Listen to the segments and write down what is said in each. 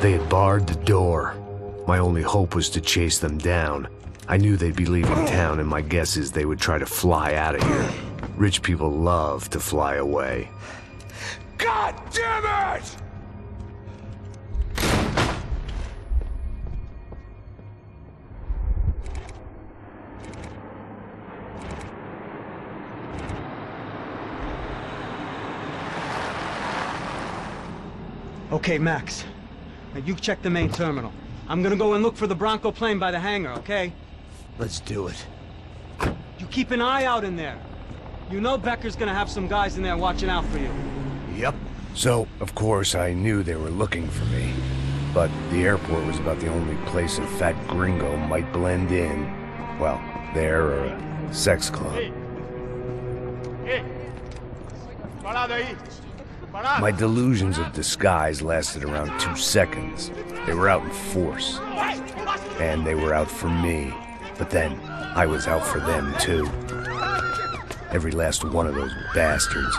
They had barred the door. My only hope was to chase them down. I knew they'd be leaving town, and my guess is they would try to fly out of here. Rich people love to fly away. God damn it! Okay, Max. Now you check the main terminal. I'm gonna go and look for the Branco plane by the hangar, okay? Let's do it. You keep an eye out in there. You know Becker's gonna have some guys in there watching out for you. Yep. So, of course, I knew they were looking for me. But the airport was about the only place a fat gringo might blend in. Well, there or a sex club. My delusions of disguise lasted around two seconds. They were out in force. And they were out for me. But then, I was out for them too. Every last one of those bastards.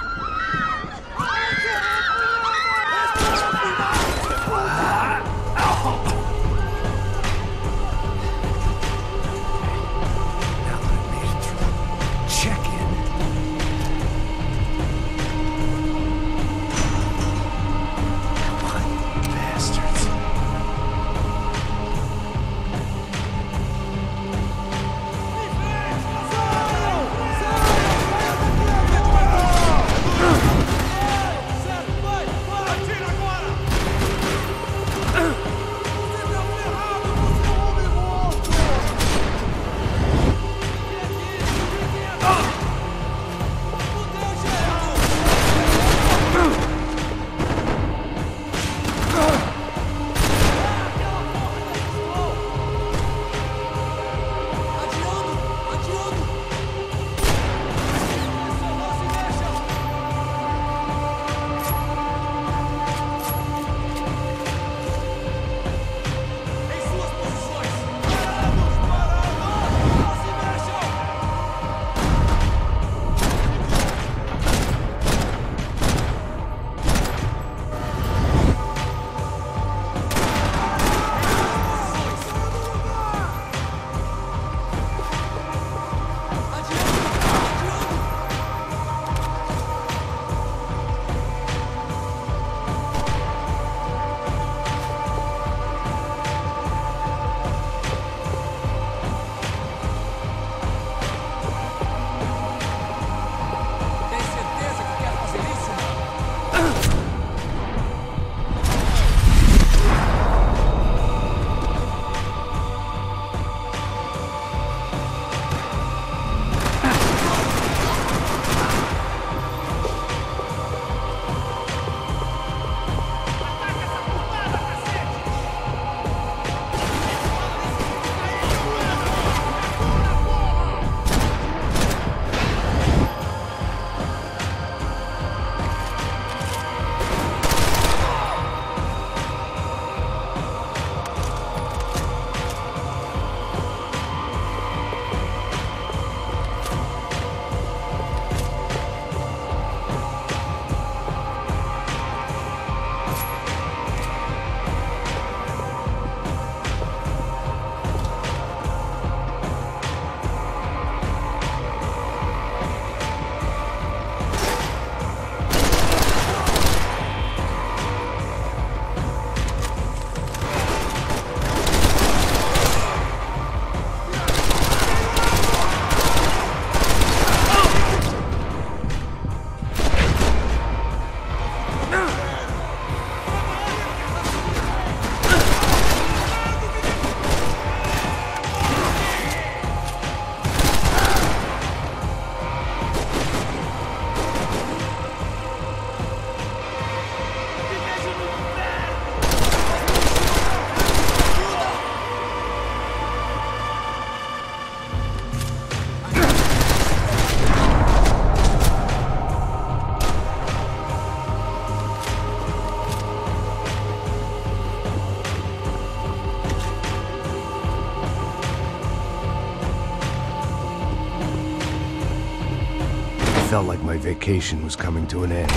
Vacation was coming to an end.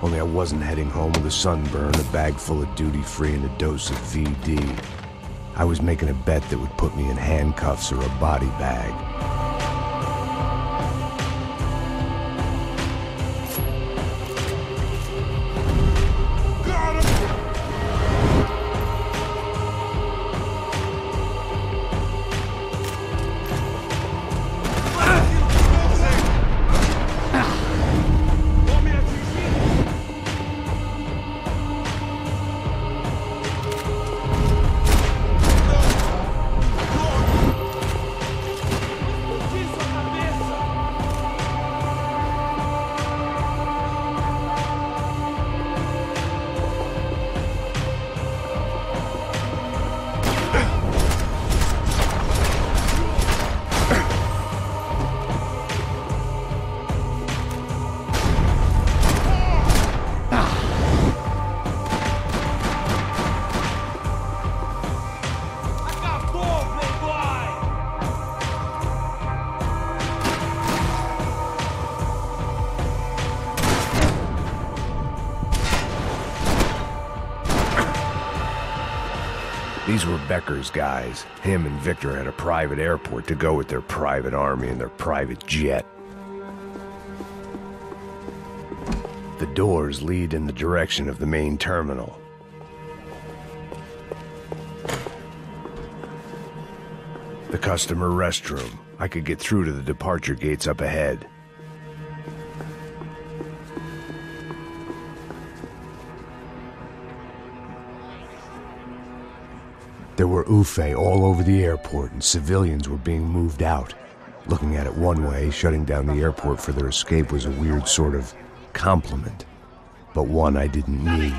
Only I wasn't heading home with a sunburn, a bag full of duty free, and a dose of VD. I was making a bet that would put me in handcuffs or a body bag. These were Becker's guys. Him and Victor had a private airport to go with their private army and their private jet. The doors lead in the direction of the main terminal. The customer restroom. I could get through to the departure gates up ahead. There were UFE all over the airport, and civilians were being moved out. Looking at it one way, shutting down the airport for their escape was a weird sort of compliment, but one I didn't need.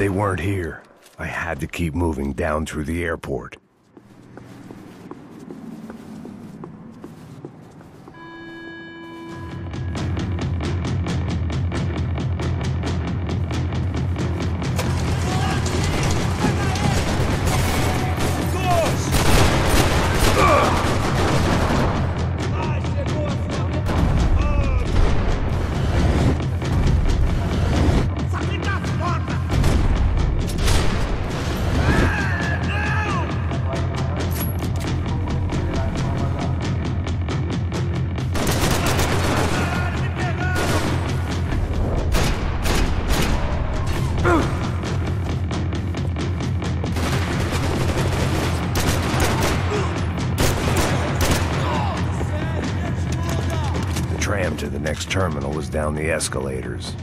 They weren't here. I had to keep moving down through the airport. Tram to the next terminal was down the escalators.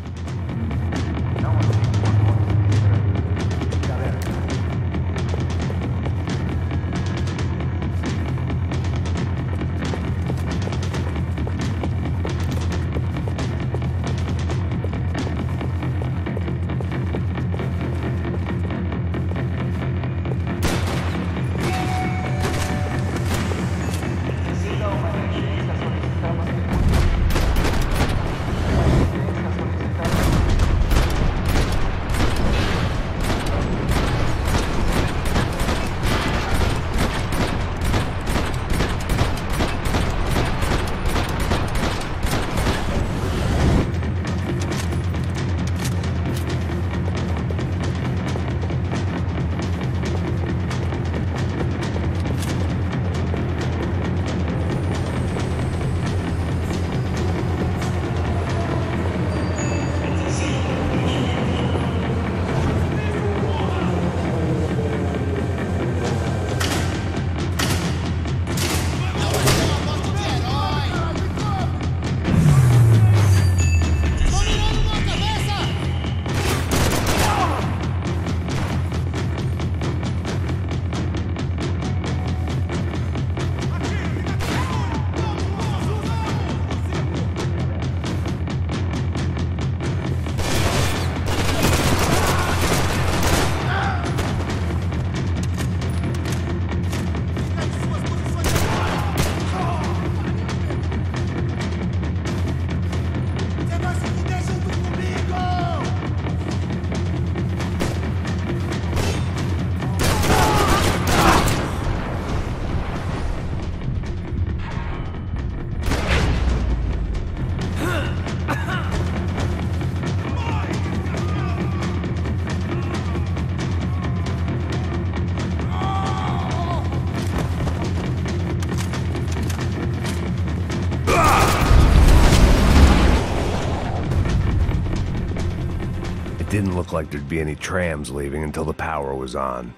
It didn't look like there'd be any trams leaving until the power was on.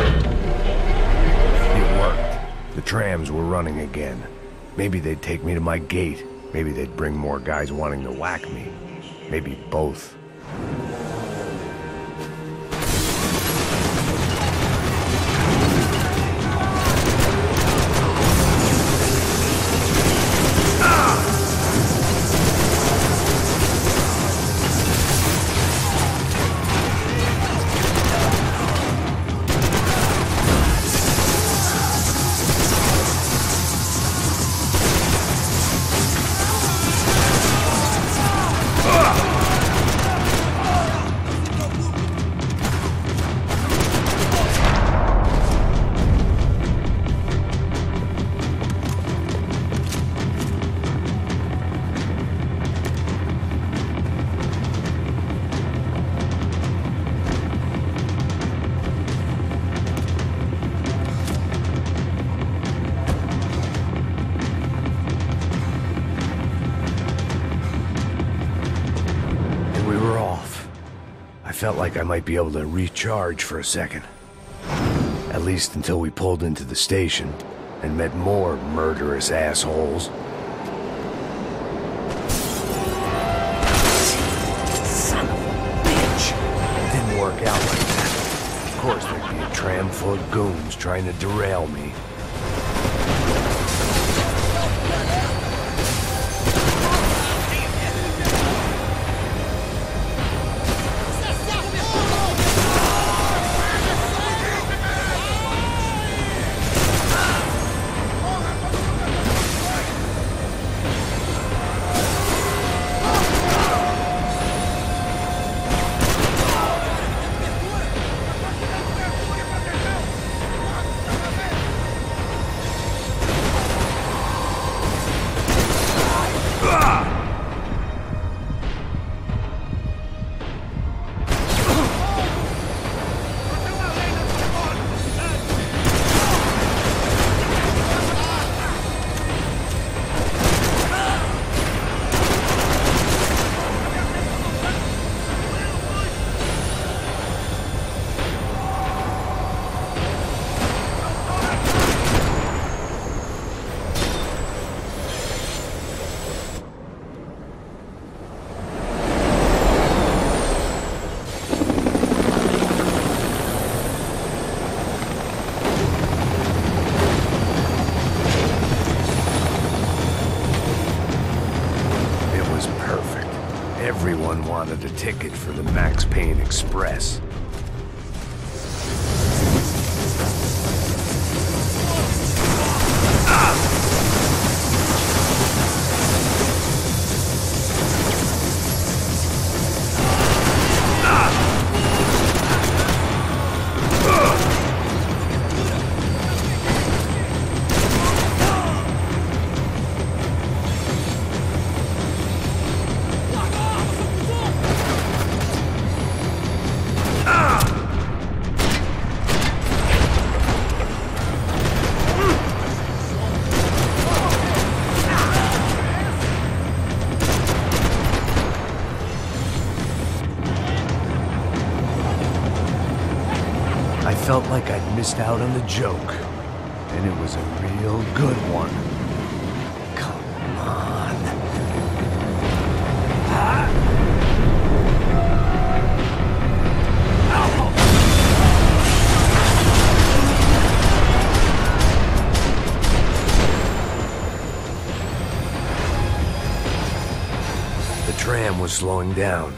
It worked. The trams were running again. Maybe they'd take me to my gate. Maybe they'd bring more guys wanting to whack me. Maybe both. Felt like I might be able to recharge for a second. At least until we pulled into the station and met more murderous assholes. Son of a bitch! It didn't work out like that. Of course, there'd be a tram full of goons trying to derail me. Missed out on the joke. And it was a real good one. Come on. The tram was slowing down,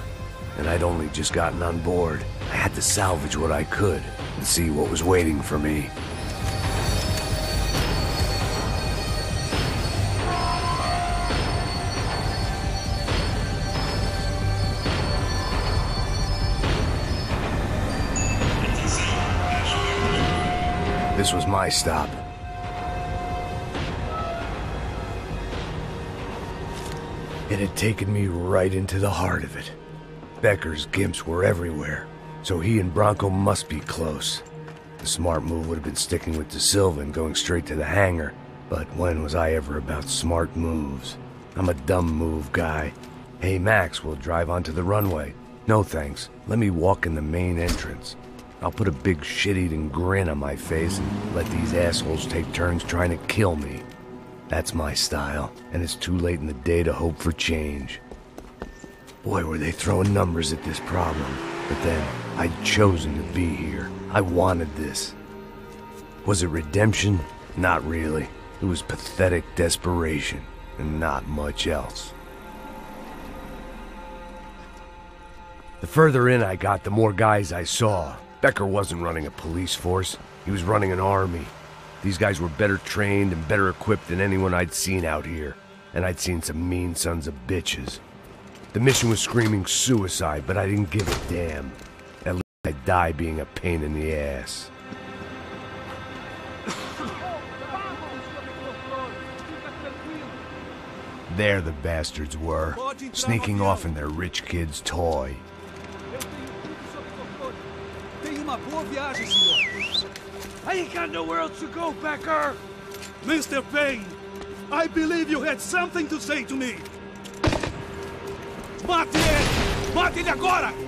and I'd only just gotten on board. I had to salvage what I could and see what was waiting for me. This was my stop. It had taken me right into the heart of it. Becker's gimps were everywhere, so he and Branco must be close. The smart move would have been sticking with Da Silva and going straight to the hangar. But when was I ever about smart moves? I'm a dumb move guy. Hey, Max, we'll drive onto the runway. No thanks. Let me walk in the main entrance. I'll put a big shit-eating grin on my face and let these assholes take turns trying to kill me. That's my style, and it's too late in the day to hope for change. Boy, were they throwing numbers at this problem. But then, I'd chosen to be here. I wanted this. Was it redemption? Not really. It was pathetic desperation, and not much else. The further in I got, the more guys I saw. Becker wasn't running a police force, he was running an army. These guys were better trained and better equipped than anyone I'd seen out here, and I'd seen some mean sons of bitches. The mission was screaming suicide, but I didn't give a damn. I'd die being a pain in the ass. There the bastards were, sneaking off in their rich kid's toy. I ain't got nowhere else to go, Becker. Mr. Payne, I believe you had something to say to me. Mate ele! Mate ele agora!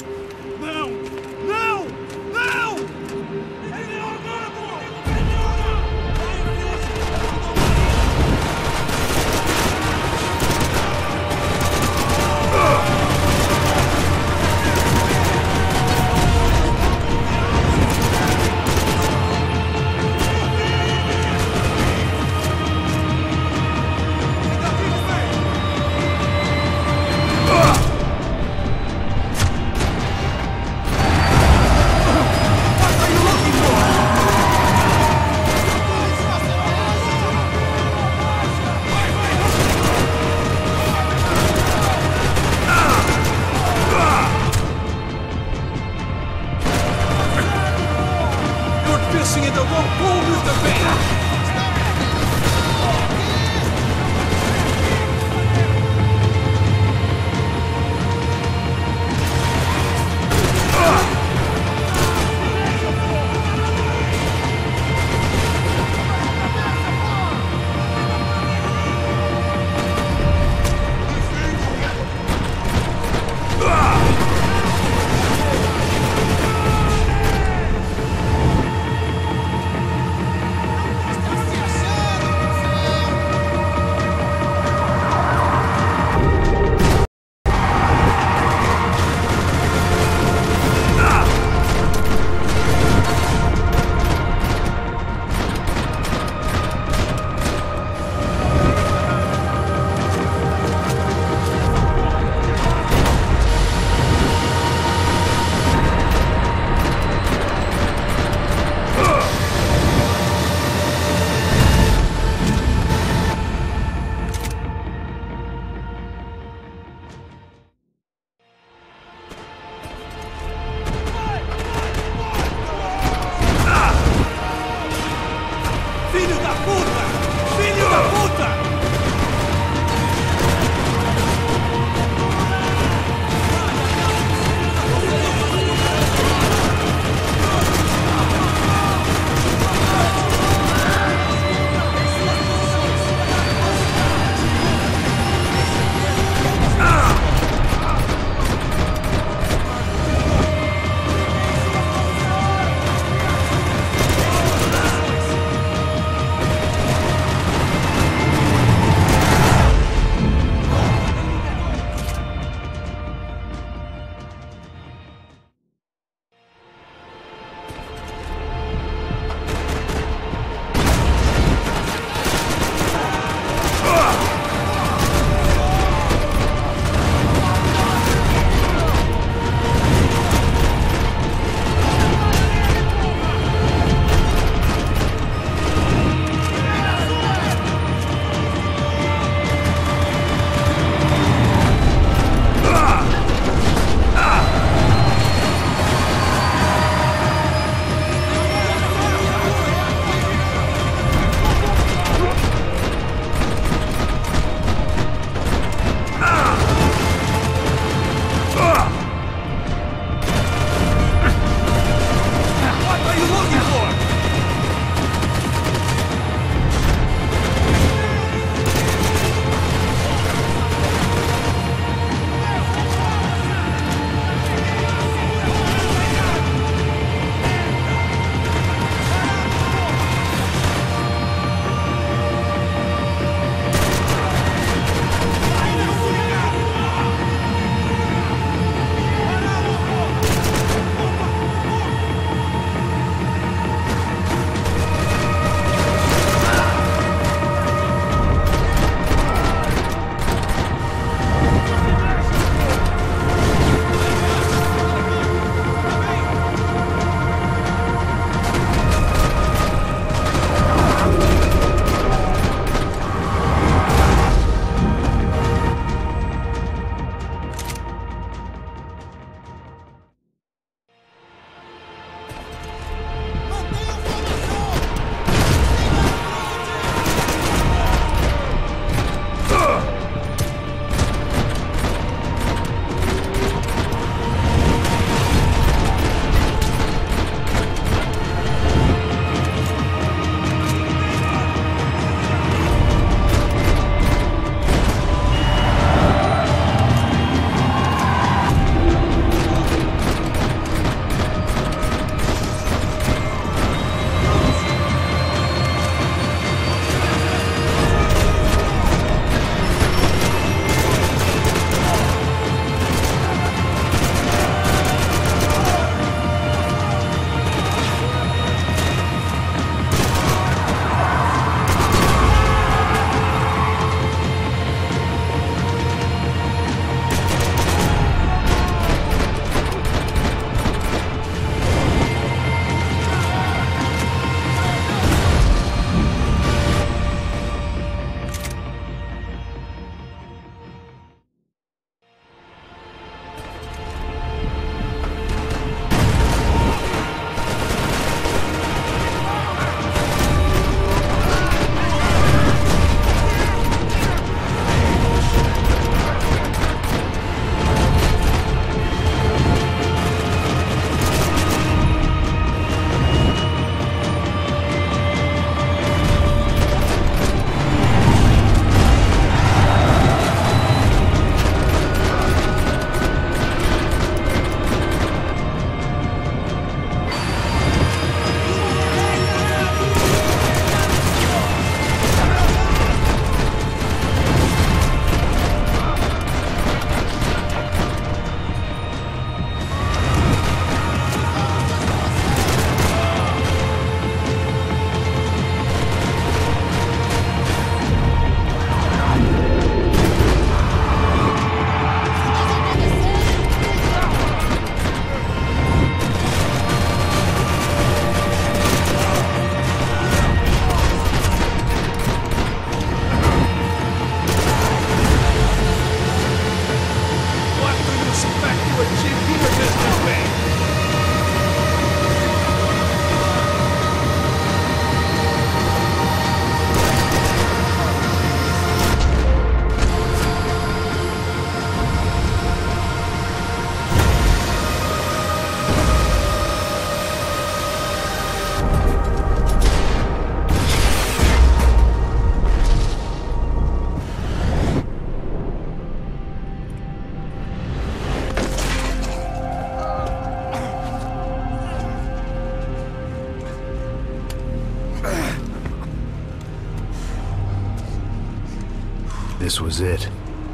This was it.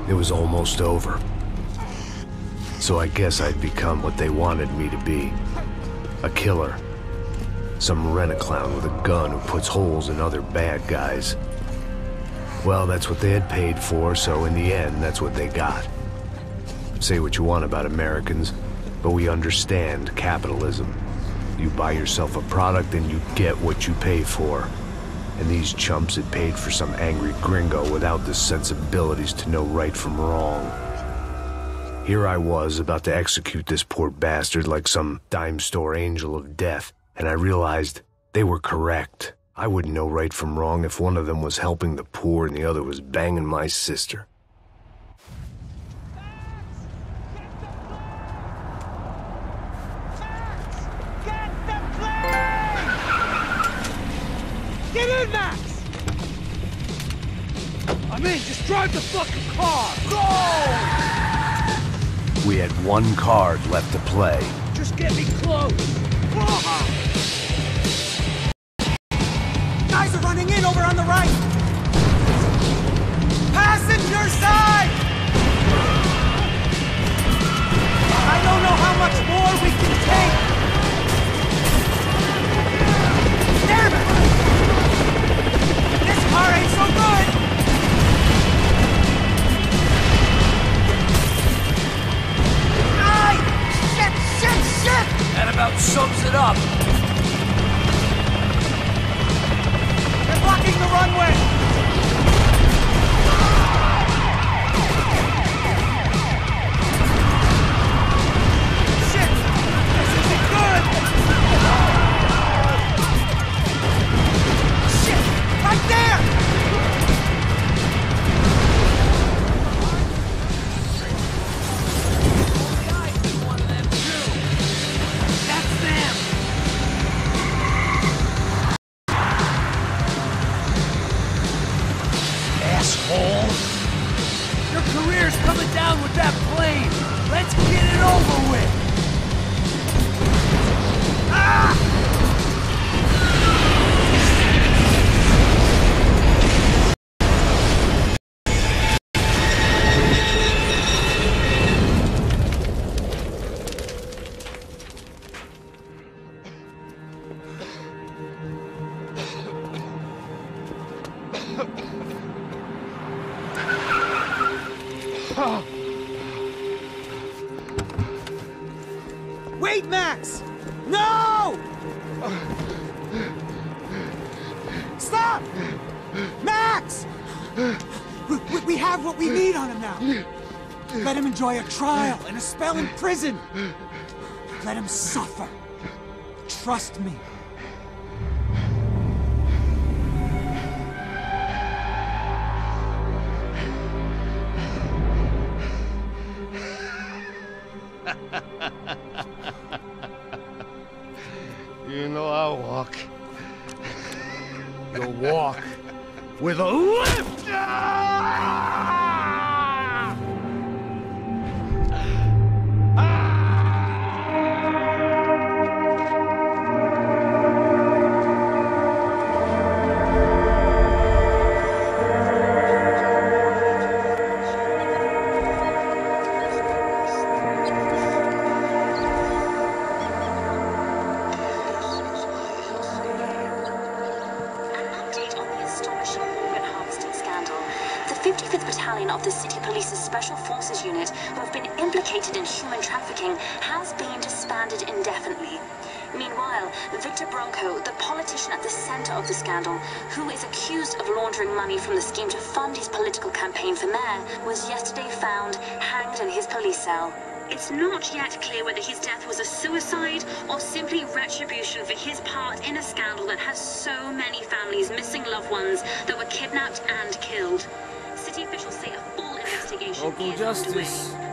It was almost over. So I guess I'd become what they wanted me to be. A killer. Some rent-a-clown with a gun who puts holes in other bad guys. Well, that's what they had paid for, so in the end, that's what they got. Say what you want about Americans, but we understand capitalism. You buy yourself a product and you get what you pay for. And these chumps had paid for some angry gringo without the sensibilities to know right from wrong. Here I was, about to execute this poor bastard like some dime store angel of death, and I realized they were correct. I wouldn't know right from wrong if one of them was helping the poor and the other was banging my sister. In, Max! I'm in. Just drive the fucking car. Go! We had one card left to play. Just get me close. Guys are running in over on the right! Passenger side! I don't know how much more we can take! Sums it up. They're blocking the runway! Stop! Max! We, we- have what we need on him now. Let him enjoy a trial and a spell in prison. Let him suffer. Trust me. Of the City Police's Special Forces Unit, who have been implicated in human trafficking, has been disbanded indefinitely. Meanwhile, Victor Branco, the politician at the center of the scandal, who is accused of laundering money from the scheme to fund his political campaign for mayor, was yesterday found hanged in his police cell. It's not yet clear whether his death was a suicide or simply retribution for his part in a scandal that has so many families missing loved ones that were kidnapped and killed. City officials say a full investigation Local is justice. underway.